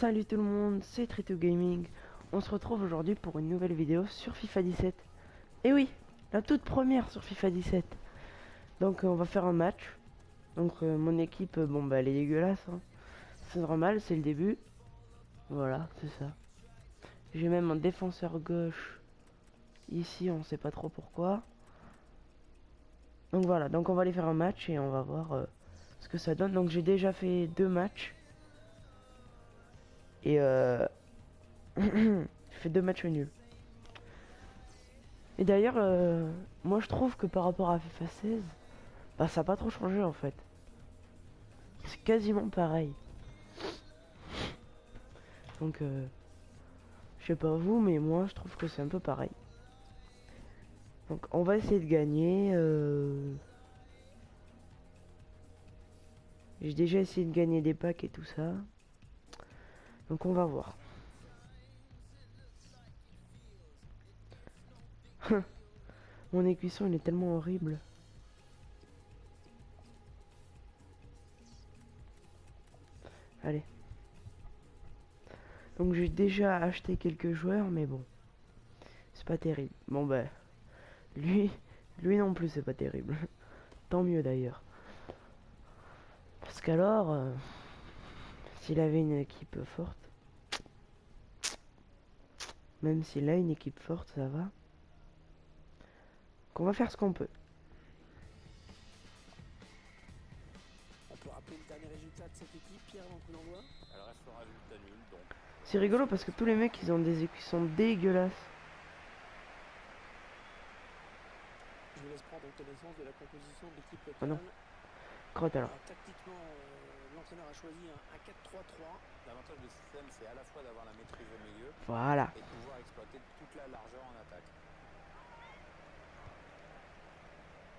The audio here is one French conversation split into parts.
Salut tout le monde, c'est Trito Gaming. On se retrouve aujourd'hui pour une nouvelle vidéo sur FIFA 17. Et oui, la toute première sur FIFA 17. Donc euh, on va faire un match. Donc euh, mon équipe, euh, bon bah elle est dégueulasse. Hein. C'est normal, c'est le début. Voilà, c'est ça. J'ai même un défenseur gauche ici, on sait pas trop pourquoi. Donc voilà, donc on va aller faire un match et on va voir ce que ça donne. Donc j'ai déjà fait deux matchs. Et euh... j'ai fait deux matchs nuls. Et d'ailleurs, euh, moi je trouve que par rapport à FIFA 16, bah ça n'a pas trop changé en fait. C'est quasiment pareil. Donc, euh, je sais pas vous, mais moi je trouve que c'est un peu pareil. Donc on va essayer de gagner. Euh... J'ai déjà essayé de gagner des packs et tout ça. Donc on va voir. Mon écuisson il est tellement horrible. Allez. Donc j'ai déjà acheté quelques joueurs mais bon. C'est pas terrible. Bon bah. Lui. Lui non plus c'est pas terrible. Tant mieux d'ailleurs. Parce qu'alors. Euh, s'il avait une équipe forte. Même s'il a une équipe forte, ça va. Qu'on va faire ce qu'on peut. On peut rappeler le dernier résultat de cette équipe, Pierre, avant que l'envoie Elle restera résultat nul, donc. C'est rigolo parce que tous les mecs, ils ont des sont dégueulasses. Je vous laisse prendre connaissance de la composition de l'équipe. Ah non. Crotte alors. alors tactiquement, euh, l'entraîneur a choisi un, un 4-3-3. L'avantage du système, c'est à la fois d'avoir la maîtrise au milieu Voilà. et pouvoir exploiter toute la largeur en attaque.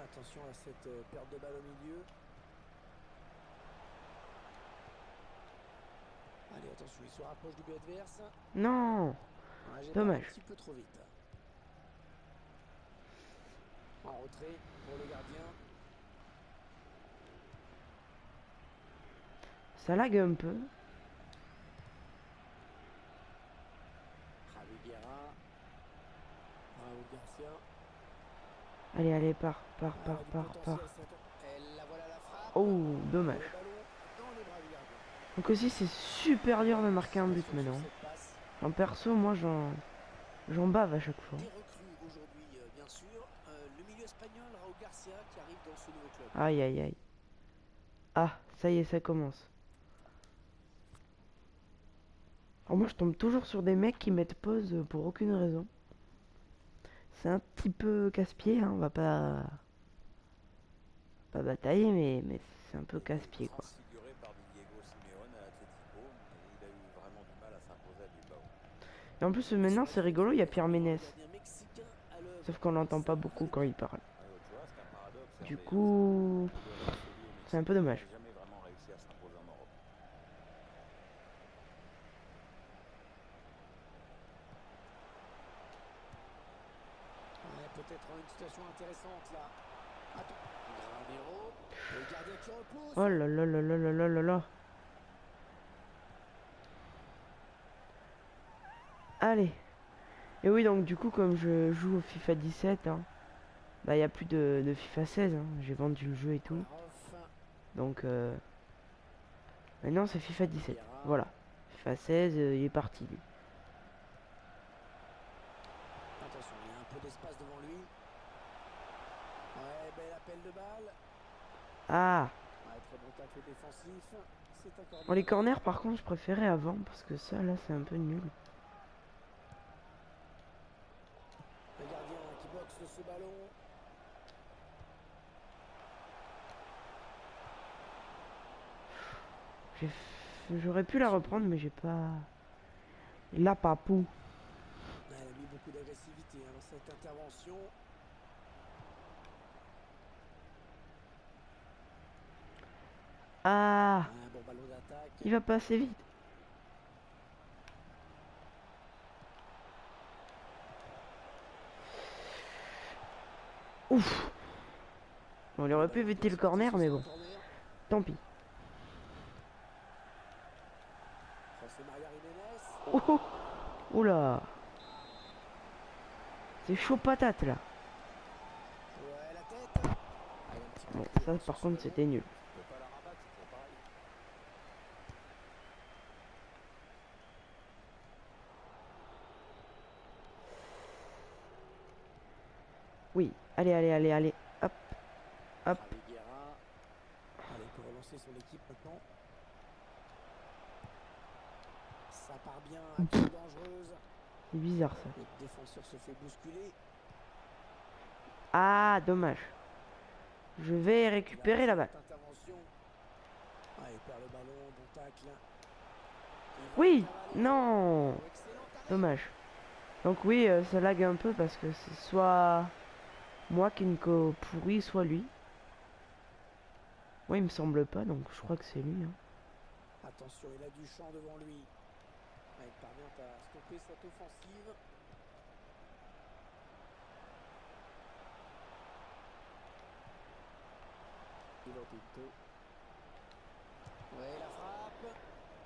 Attention à cette euh, perte de balle au milieu. Allez, attention, il se rapproche du but adverse. Non Ah, Dommage. Un petit peu trop vite. En retrait pour le gardien. Ça lague un peu. Allez, allez, par, par, par, par, par. Oh, dommage. Donc aussi, c'est super dur de marquer un but maintenant. En perso, moi, j'en j'en bave à chaque fois. Aïe, aïe, aïe. Ah, ça y est, ça commence. Alors moi, je tombe toujours sur des mecs qui mettent pause pour aucune raison. C'est un petit peu casse-pied, hein, on va pas... Pas batailler, mais, mais c'est un peu casse-pied, quoi. Et en plus, maintenant, c'est rigolo, il y a Pierre Ménès. Sauf qu'on l'entend pas beaucoup quand il parle. Du coup... C'est un peu dommage. n'a jamais vraiment réussi à s'imposer en Europe. On est peut-être en une situation intéressante là. Attends. Granero. Le gardien qui repousse. Oh là là là là là là là là. Allez. Et oui, donc du coup, comme je joue au FIFA 17, hein, bah il n'y a plus de, de FIFA 16. hein. J'ai vendu le jeu et tout. Donc euh, maintenant c'est FIFA 17. Voilà. FIFA 16, euh, il est parti lui. attention, il y a un peu d'espace devant lui. Ouais, bel appel de balle. Ah bon les corners par contre je préférais avant parce que ça là c'est un peu nul. Le gardien qui boxe de ce ballon. J'aurais pu la reprendre mais j'ai pas... Il a pas pou. Elle a mis beaucoup d'agressivité hein, dans cette intervention. Ah Il va passer vite. Ouf On aurait pu éviter le corner, mais bon. Tant pis. Oh, oh. Oula C'est chaud patate là Bon ça par contre c'était nul Oui, allez, allez, allez, allez. Hop, hop. Allez, peut relancer son équipe maintenant. Ça part bien, action dangereuse. C'est bizarre ça. Le défenseur se fait bousculer. Ah, dommage. Je vais récupérer la balle. Ah, il perd le ballon, bon tacle. Oui, non. Dommage. Donc oui, euh, ça lag un peu parce que c'est soit moi qui co pourri, soit lui. Moi, il me semble pas, donc je crois que c'est lui. hein. Attention, il a du champ devant lui. Ah, il parvient à stopper cette offensive. Ouais, la frappe.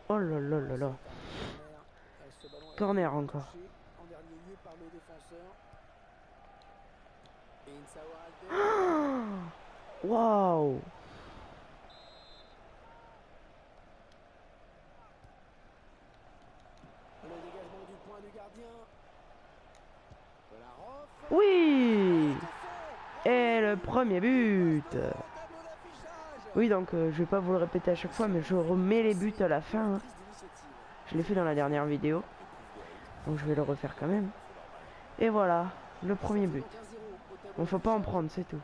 Oh là là là là. Corner. Euh, ce ballon a Corner encore. En dernier lieu par le défenseur. Waouh. Oui. Et le premier but. Oui, donc euh, je vais pas vous le répéter à chaque fois, mais je remets les buts à la fin. hein. Je l'ai fait dans la dernière vidéo, donc je vais le refaire quand même. Et voilà, le premier but. 15-0 au tableau Bon, faut pas en prendre, c'est tout.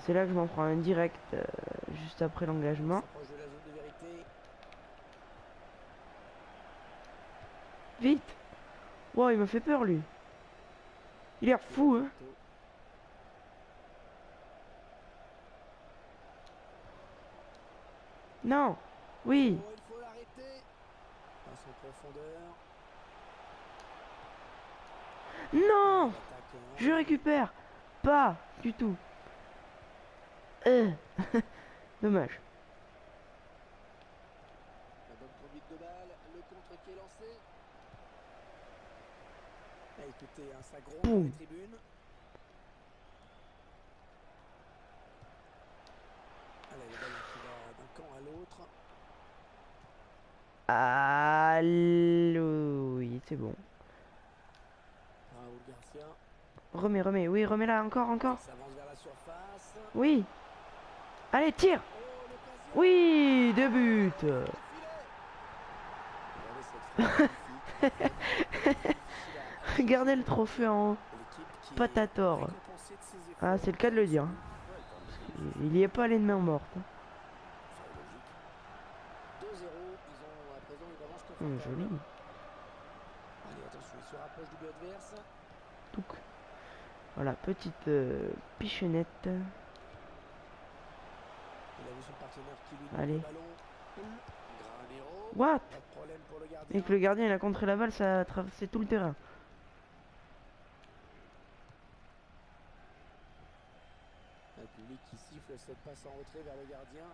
C'est là que je m'en prends un direct, euh, juste après l'engagement. Vite Wow, il me fait peur, lui. Il l'air fou, hein Non Oui l'arrêter. Passe en profondeur. Non. Je récupère Pas du tout. Euh. Dommage. La bonne conduite de balle, le contre qui est lancé. Ah, écoutez, hein, ça gronde dans Boum. les tribunes. Allez, le ballon qui va d'un camp à l'autre. Allô Oui, c'est bon. Remets, remets. Oui, remets-la encore, encore. surface. Oui. Allez, tire Oui, deux buts. Regardez le trophée en Patator. de. Ah, c'est le cas de le dire. hein. Il y est pas les mains mortes. hein. 2-0, ils ont à présent une avance Hum, joli. Allez, attention, ils se rapprochent du but adverse. Touc. Voilà, petite euh, pichonnette. Il a Allez. What? Et que le gardien il a contré la balle, ça a traversé tout le terrain. Le public qui siffle cette passe en retrait vers le gardien.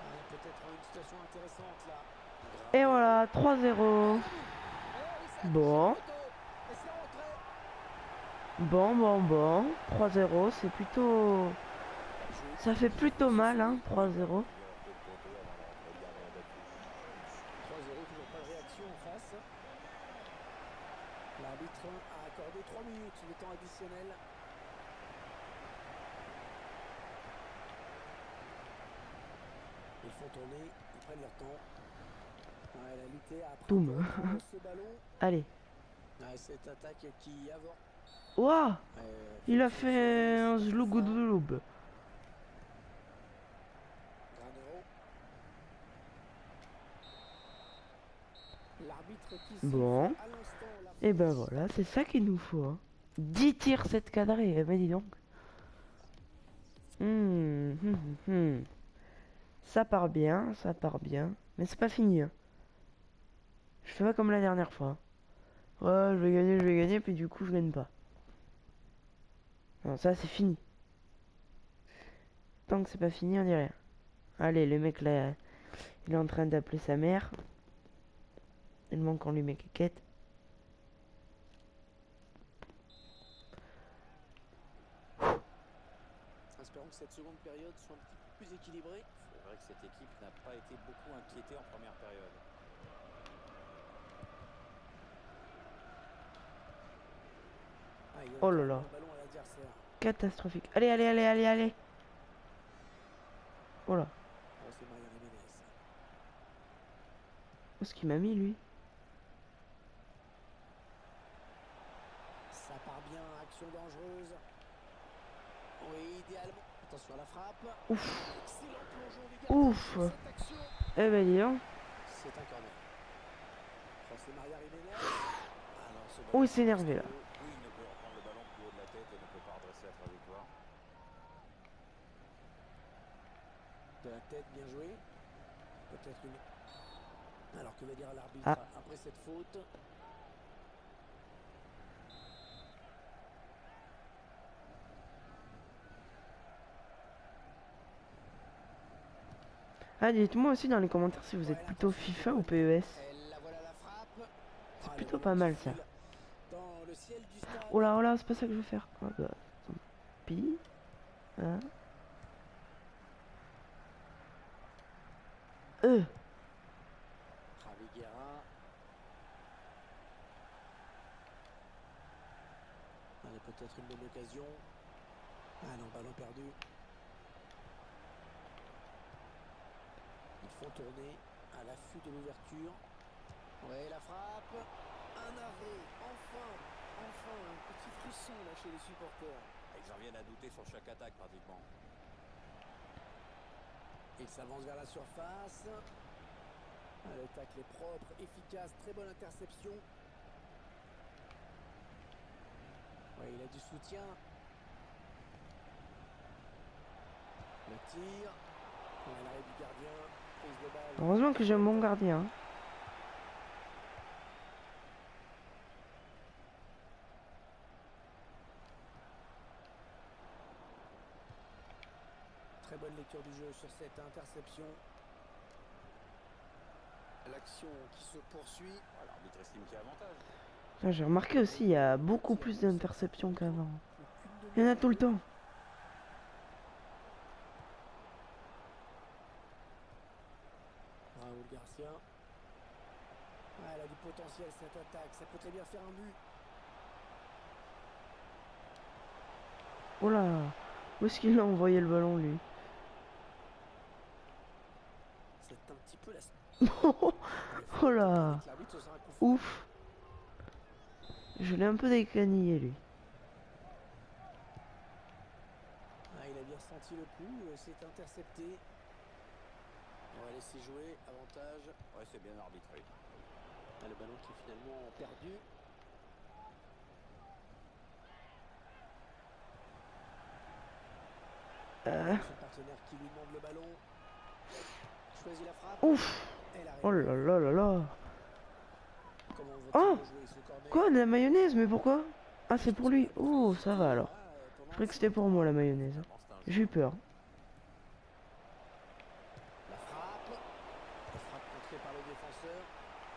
Ouais, Peut-être une situation intéressante là. Et voilà, 3-0. Bon. Bon, bon, bon. 3-0, c'est plutôt... Ça fait plutôt mal, hein, 3-0. 3-0, toujours pas de réaction en face. L'arbitre a accordé 3 minutes de temps additionnel. Ils font tourner, ils prennent leur temps. Ballon. Allez. Euh, Il a fait un zlougoudloub. Bon. Et ben France. voilà, c'est ça qu'il nous faut. Hein. 10 tirs, 7 cadrés, eh ben dis donc. Hum, hum, hum. Ça part bien, ça part bien. Mais c'est pas fini. hein. Je fais pas comme la dernière fois. Ouais, je vais gagner, je vais gagner, puis du coup je gagne pas. Non, ça c'est fini. Tant que c'est pas fini, on dit rien. Allez, le mec là, il est en train d'appeler sa mère. Il manque qu'on lui met quéquette. Espérons que cette seconde période soit un petit peu plus équilibrée. C'est vrai que cette équipe n'a pas été beaucoup inquiétée en première période. Ah, il donne Oh là là. Catastrophique. Allez, allez, allez, allez, allez. Oh là. Oh, est-ce qu'il m'a mis lui? Ça part bien, action dangereuse. Oui, idéalement. Attention à la frappe. Ouf. Ouf. Eh ben dis donc. C'est un corner. Ah ce Oh, il s'est énervé là. Oui, il ne peut reprendre le ballon plus haut de la tête et ne peut pas redresser la trajectoire. De la tête, bien joué. Peut-être une. Alors que va dire l'arbitre Ah. après cette faute Ah, dites-moi aussi dans les commentaires si vous êtes plutôt FIFA ou PES. C'est plutôt pas mal, ça. Oh là, oh là, c'est pas ça que je veux faire. Ah bah, tant pis. Hein. Euh. Guerra. Allez, peut-être une bonne occasion. Ah non, ballon perdu. Ils font tourner à l'affût de l'ouverture. Ouais, la frappe. Un arrêt. Enfin, enfin, un petit frisson là chez les supporters. Ils en viennent à douter sur chaque attaque pratiquement. Il s'avance vers la surface. Le tacle est propre, efficace, très bonne interception. Il a du soutien. Le tir. L'arrêt du gardien. Prise de balle. Heureusement que j'ai un bon gardien. Très bonne lecture du jeu sur cette interception. L'action qui se poursuit. Voilà, L'arbitre estime qu'il y a avantage. Ah, J'ai remarqué aussi, il y a beaucoup plus d'interceptions qu'avant. Il y en a tout le temps. Raoul Garcia. Ah, elle a du potentiel cette attaque. Ça peut très bien faire un but. Oh là. Où est-ce qu'il a envoyé le ballon lui C'est un petit peu la. Oh là. Ouf. Je l'ai un peu décanillé lui. Ah, il a bien senti le coup. euh, C'est intercepté. On va laisser jouer. Avantage. Ouais, c'est bien arbitré. Ah, le ballon qui est finalement perdu. Euh, Son partenaire qui lui demande le ballon. Ouf. Oh là là là là. Oh Quoi, de la mayonnaise Mais pourquoi? Ah, c'est pour lui. Oh, ça va alors. Je croyais que c'était pour moi la mayonnaise. Jeu. J'ai eu peur.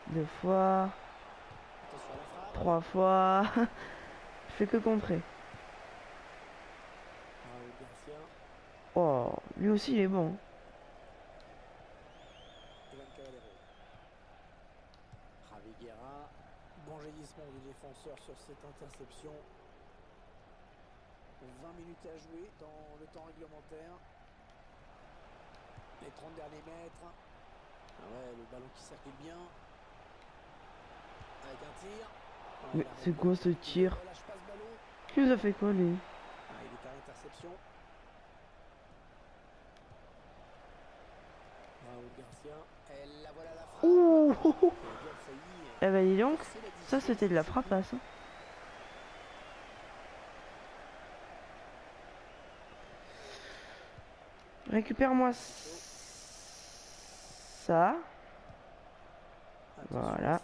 Deux fois, trois fois. Je fais que contrer. Oh, lui aussi il est bon. Bon jaillissement du défenseur sur cette interception. 20 minutes à jouer dans le temps réglementaire. Les 30 derniers mètres. Ah ouais, le ballon qui circule bien. Avec un tir. Mais c'est quoi ce tir. Qui nous a fait quoi lui? Ah, il est à l'interception. Raoul Garcia. Elle la voilà la frappe. Eh ben dis donc, ça c'était de la frappasse. hein. Récupère-moi ça. Voilà.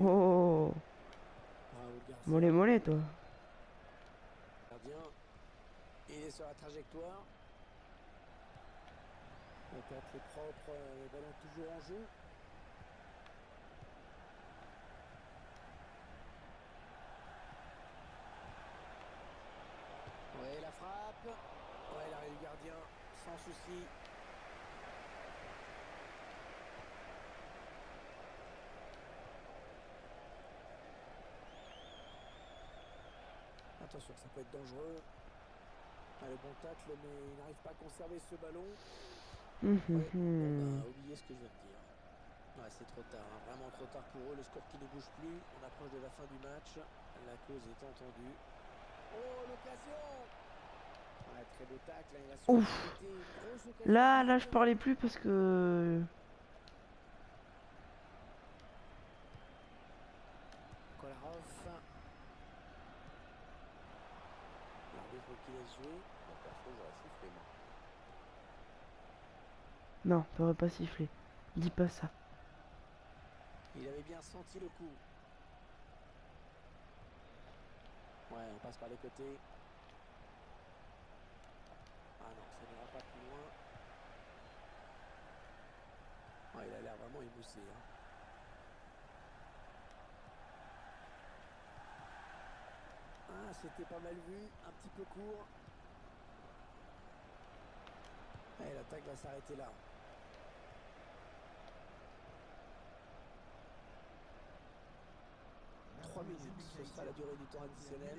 euh. Oh, Raoul Garcia. mollet mollet toi. Gardien. rester sur la trajectoire. Le est propre, euh, le ballon toujours en jeu. Ouais, la frappe. Ouais, l'arrêt du gardien, sans souci. Attention, ça peut être dangereux. Ah, le bon tacle, mais il n'arrive pas à conserver ce ballon. Hum, Ouais, bon, hum. bah, oubliez ce que je viens de dire. Ouais, c'est trop tard, hein, vraiment trop tard pour eux. Le score qui ne bouge plus. On approche de la fin du match. La cause est entendue. Oh, l'occasion Ouf. Là, là, je parlais plus parce que... Non, t'aurais pas sifflé. Dis pas ça. Il avait bien senti le coup. Ouais, on passe par les côtés. Ah non, ça n'ira pas plus loin. Ouais, il a l'air vraiment émoussé. hein. Ah, c'était pas mal vu, un petit peu court. Et l'attaque va s'arrêter là. Trois minutes, ce sera la durée du temps additionnel.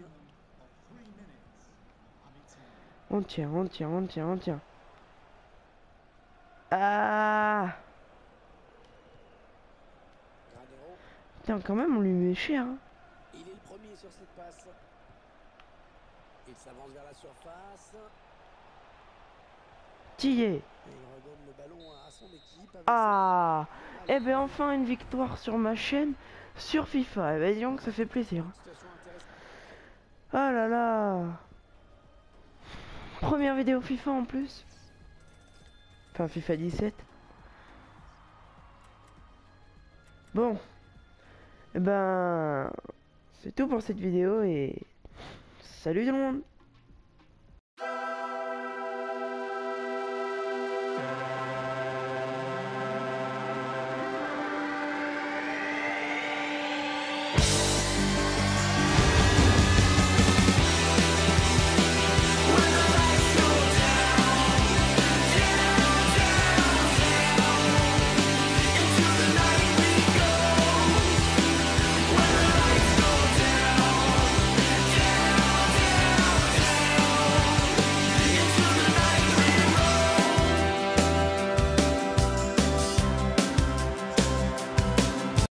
On tient, on tient, on tient, on tient. Ah Putain, quand même, on lui met cher. hein. il est le premier sur cette passe. Il s'avance vers la surface. T'y es. Et il redonne le ballon à son équipe. avec Ah Eh ben enfin une victoire sur ma chaîne, sur FIFA. Eh ben disons que ça fait plaisir. Ah là là Première vidéo FIFA en plus. Enfin FIFA 17. Bon. Eh ben... C'est tout pour cette vidéo et... Salut tout le monde